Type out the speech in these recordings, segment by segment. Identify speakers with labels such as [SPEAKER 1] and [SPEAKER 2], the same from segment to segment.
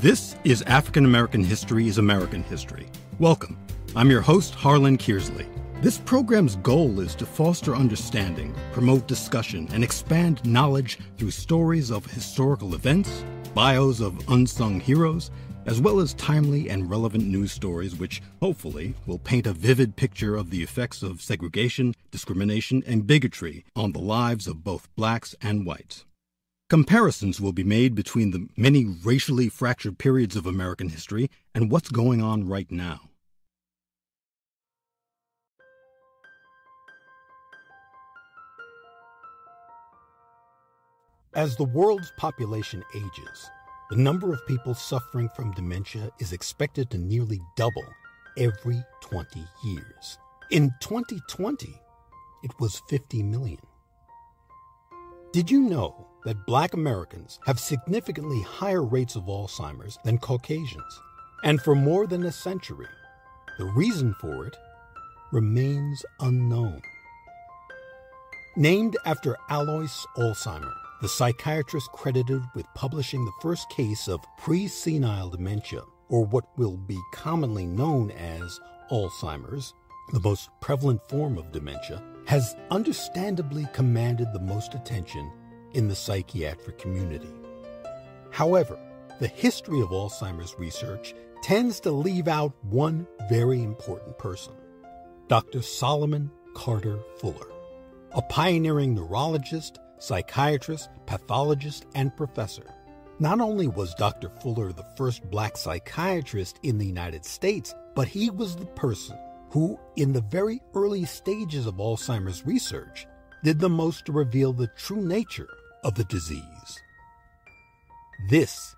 [SPEAKER 1] This is African American History is American History. Welcome. I'm your host, Harlin Kearsley. This program's goal is to foster understanding, promote discussion, and expand knowledge through stories of historical events, bios of unsung heroes, as well as timely and relevant news stories which, hopefully, will paint a vivid picture of the effects of segregation, discrimination, and bigotry on the lives of both blacks and whites. Comparisons will be made between the many racially fractured periods of American history and what's going on right now. As the world's population ages, the number of people suffering from dementia is expected to nearly double every 20 years. In 2020, it was 50 million. Did you know that black Americans have significantly higher rates of Alzheimer's than Caucasians? And for more than a century, the reason for it remains unknown. Named after Alois Alzheimer, the psychiatrist credited with publishing the first case of pre-senile dementia, or what will be commonly known as Alzheimer's, the most prevalent form of dementia, has understandably commanded the most attention in the psychiatric community. However, the history of Alzheimer's research tends to leave out one very important person Dr. Solomon Carter Fuller, a pioneering neurologist, psychiatrist, pathologist, and professor. Not only was Dr. Fuller the first black psychiatrist in the United States, but he was the person who, in the very early stages of Alzheimer's research, did the most to reveal the true nature of the disease. This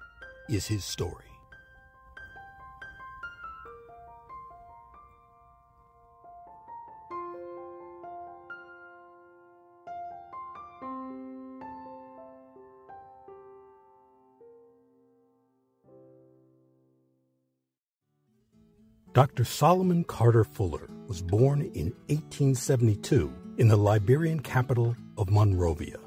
[SPEAKER 1] is his story. Dr. Solomon Carter Fuller was born in 1872 in the Liberian capital of Monrovia.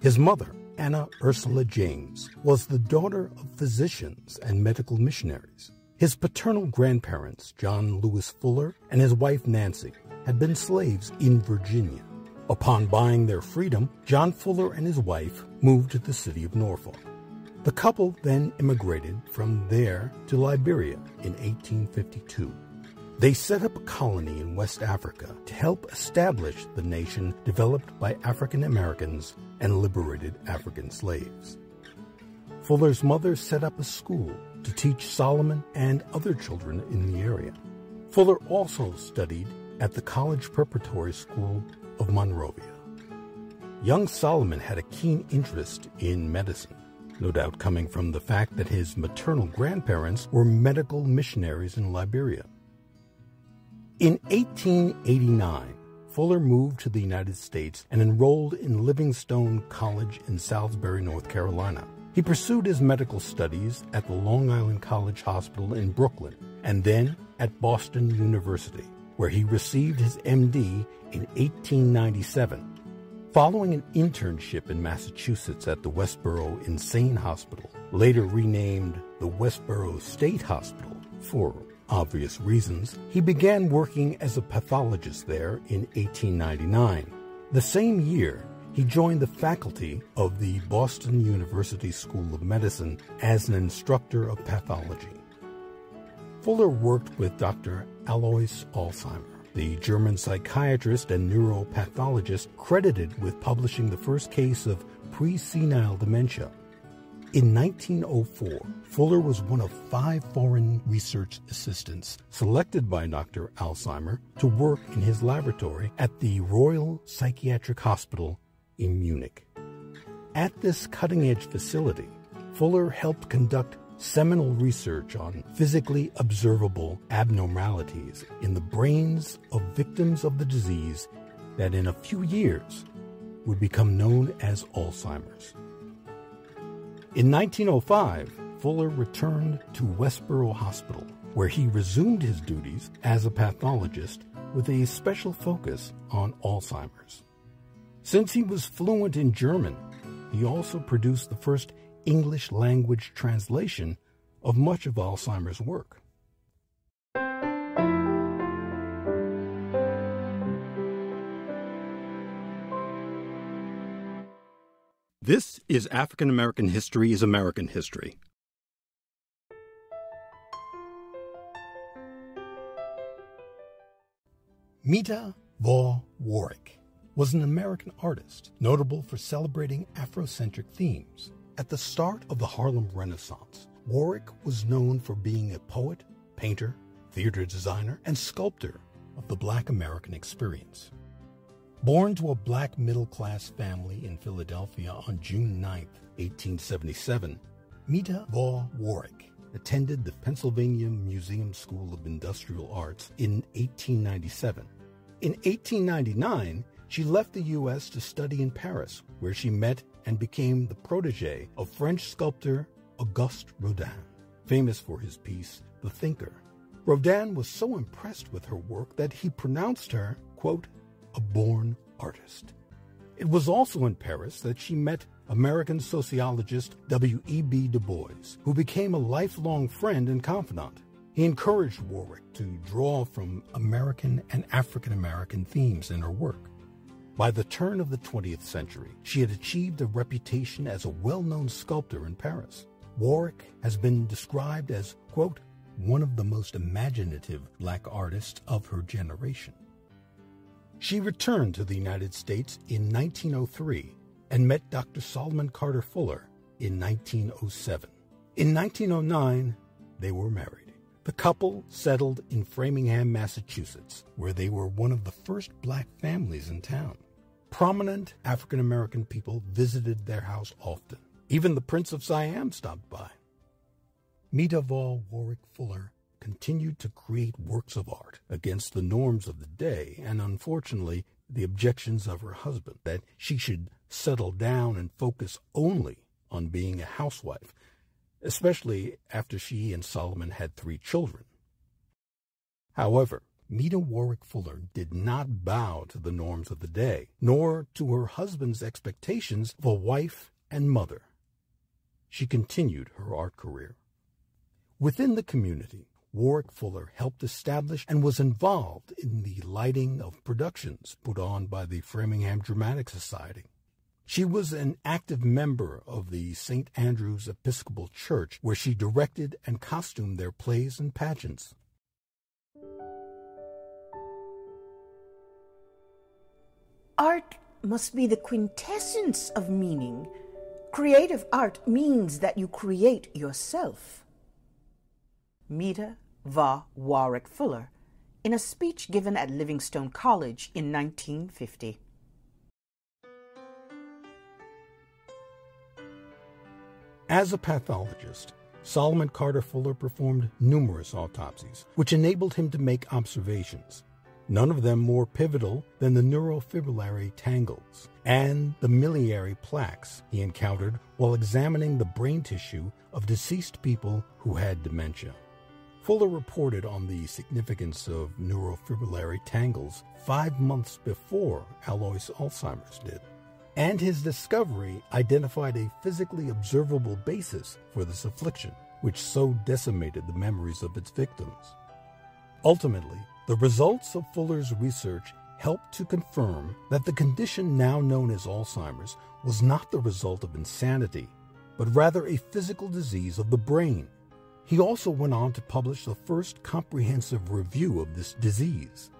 [SPEAKER 1] His mother, Anna Ursula James, was the daughter of physicians and medical missionaries. His paternal grandparents, John Lewis Fuller and his wife Nancy, had been slaves in Virginia. Upon buying their freedom, John Fuller and his wife moved to the city of Norfolk. The couple then immigrated from there to Liberia in 1852. They set up a colony in West Africa to help establish the nation developed by African Americans and liberated African slaves. Fuller's mother set up a school to teach Solomon and other children in the area. Fuller also studied at the College Preparatory School of Monrovia. Young Solomon had a keen interest in medicine no doubt coming from the fact that his maternal grandparents were medical missionaries in Liberia. In 1889, Fuller moved to the United States and enrolled in Livingstone College in Salisbury, North Carolina. He pursued his medical studies at the Long Island College Hospital in Brooklyn and then at Boston University, where he received his MD in 1897 Following an internship in Massachusetts at the Westboro Insane Hospital, later renamed the Westboro State Hospital for obvious reasons, he began working as a pathologist there in 1899. The same year, he joined the faculty of the Boston University School of Medicine as an instructor of pathology. Fuller worked with Dr. Alois Alzheimer the German psychiatrist and neuropathologist credited with publishing the first case of pre-senile dementia. In 1904, Fuller was one of five foreign research assistants selected by Dr. Alzheimer to work in his laboratory at the Royal Psychiatric Hospital in Munich. At this cutting edge facility, Fuller helped conduct seminal research on physically observable abnormalities in the brains of victims of the disease that in a few years would become known as Alzheimer's. In 1905, Fuller returned to Westborough Hospital, where he resumed his duties as a pathologist with a special focus on Alzheimer's. Since he was fluent in German, he also produced the first English language translation of much of Alzheimer's work. This is African American History is American History. Meta Vaux Warrick was an American artist notable for celebrating Afrocentric themes. At the start of the Harlem Renaissance, Warrick was known for being a poet, painter, theater designer, and sculptor of the Black American experience. Born to a black middle class family in Philadelphia on June 9, 1877, Meta Vaux Warrick attended the Pennsylvania Museum School of Industrial Arts in 1897. In 1899, she left the U.S. to study in Paris, where she met and became the protege of French sculptor Auguste Rodin, famous for his piece, The Thinker. Rodin was so impressed with her work that he pronounced her, quote, a born artist. It was also in Paris that she met American sociologist W.E.B. Du Bois, who became a lifelong friend and confidant. He encouraged Warrick to draw from American and African American themes in her work. By the turn of the 20th century, she had achieved a reputation as a well known sculptor in Paris. Warrick has been described as, quote, one of the most imaginative black artists of her generation. She returned to the United States in 1903 and met Dr. Solomon Carter Fuller in 1907. In 1909, they were married. The couple settled in Framingham, Massachusetts, where they were one of the first black families in town. Prominent African American people visited their house often. Even the Prince of Siam stopped by. Meta Vaux Warrick Fuller continued to create works of art against the norms of the day and unfortunately the objections of her husband that she should settle down and focus only on being a housewife, especially after she and Solomon had three children. However, Meta Warrick Fuller did not bow to the norms of the day, nor to her husband's expectations of a wife and mother. She continued her art career. Within the community, Warrick Fuller helped establish and was involved in the lighting of productions put on by the Framingham Dramatic Society. She was an active member of the St. Andrew's Episcopal Church, where she directed and costumed their plays and pageants.
[SPEAKER 2] Art must be the quintessence of meaning. Creative art means that you create yourself. Meta Vaux Warrick Fuller in a speech given at Livingstone College in 1950.
[SPEAKER 1] As a pathologist, Solomon Carter Fuller performed numerous autopsies, which enabled him to make observations, none of them more pivotal than the neurofibrillary tangles and the miliary plaques he encountered while examining the brain tissue of deceased people who had dementia. Fuller reported on the significance of neurofibrillary tangles five months before Alois Alzheimer's did, and his discovery identified a physically observable basis for this affliction, which so decimated the memories of its victims. Ultimately, the results of Fuller's research helped to confirm that the condition now known as Alzheimer's was not the result of insanity, but rather a physical disease of the brain he also went on to publish the first comprehensive review of this disease.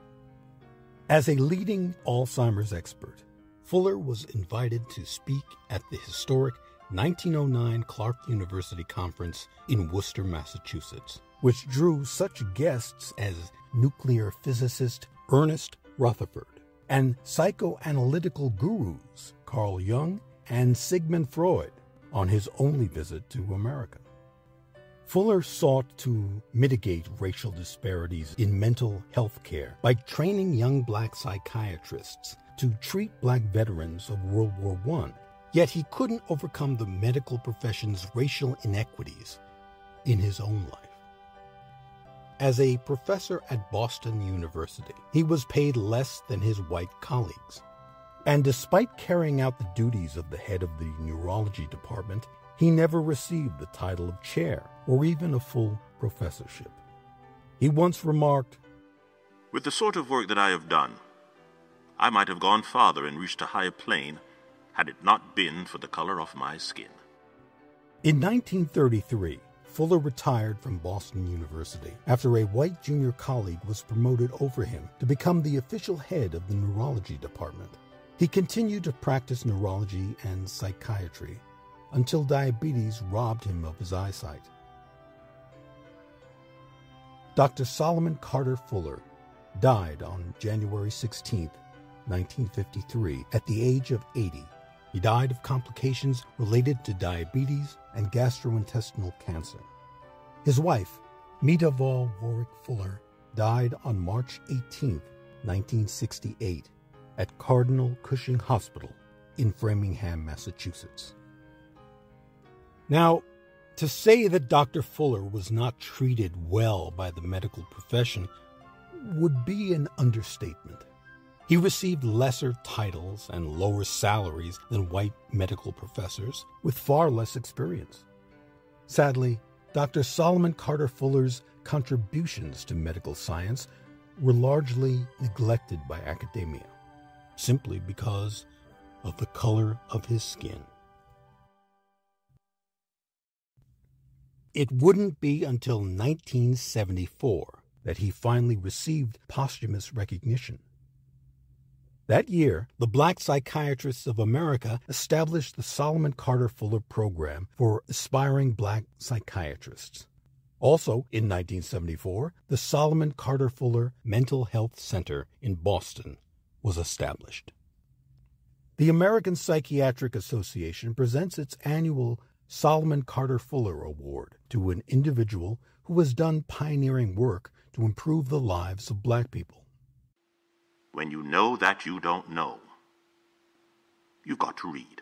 [SPEAKER 1] As a leading Alzheimer's expert, Fuller was invited to speak at the historic 1909 Clark University Conference in Worcester, Massachusetts, which drew such guests as nuclear physicist Ernest Rutherford and psychoanalytical gurus Carl Jung and Sigmund Freud on his only visit to America. Fuller sought to mitigate racial disparities in mental health care by training young black psychiatrists to treat black veterans of World War I. Yet he couldn't overcome the medical profession's racial inequities in his own life. As a professor at Boston University, he was paid less than his white colleagues. And despite carrying out the duties of the head of the neurology department, He never received the title of chair or even a full professorship. He once remarked,
[SPEAKER 3] With the sort of work that I have done, I might have gone farther and reached a higher plane had it not been for the color of my skin.
[SPEAKER 1] In 1933, Fuller retired from Boston University after a white junior colleague was promoted over him to become the official head of the neurology department. He continued to practice neurology and psychiatry until diabetes robbed him of his eyesight. Dr. Solomon Carter Fuller died on January 16, 1953, at the age of 80. He died of complications related to diabetes and gastrointestinal cancer. His wife, Meta Vaux Warrick Fuller, died on March 18, 1968, at Cardinal Cushing Hospital in Framingham, Massachusetts. Now, to say that Dr. Fuller was not treated well by the medical profession would be an understatement. He received lesser titles and lower salaries than white medical professors with far less experience. Sadly, Dr. Solomon Carter Fuller's contributions to medical science were largely neglected by academia, simply because of the color of his skin. It wouldn't be until 1974 that he finally received posthumous recognition. That year, the Black Psychiatrists of America established the Solomon Carter Fuller Program for aspiring black psychiatrists. Also, in 1974, the Solomon Carter Fuller Mental Health Center in Boston was established. The American Psychiatric Association presents its annual Solomon Carter Fuller Award to an individual who has done pioneering work to improve the lives of black people
[SPEAKER 3] when you know that you don't know. You've got to read.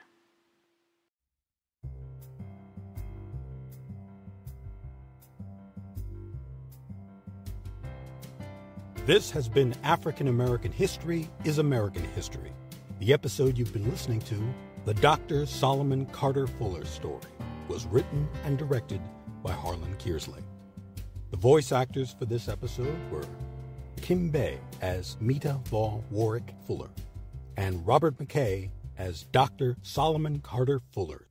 [SPEAKER 1] This has been African American History is American History. The episode you've been listening to, The Dr. Solomon Carter Fuller Story, was written and directed by Harlin Kearsley. The voice actors for this episode were Kim Bay as Meta Vaux Warrick Fuller, and Robert McKay as Dr. Solomon Carter Fuller.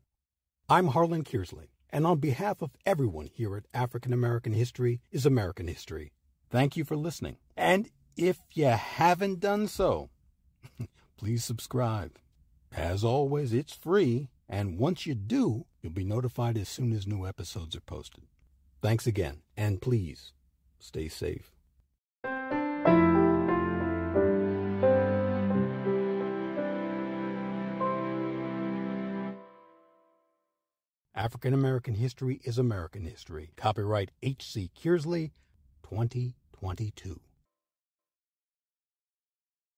[SPEAKER 1] I'm Harlin Kearsley, and on behalf of everyone here at African American History is American History, thank you for listening. And if you haven't done so, please subscribe. As always, it's free, and once you do, you'll be notified as soon as new episodes are posted. Thanks again, and please stay safe. African American History is American History. Copyright H.C. Kearsley, 2022.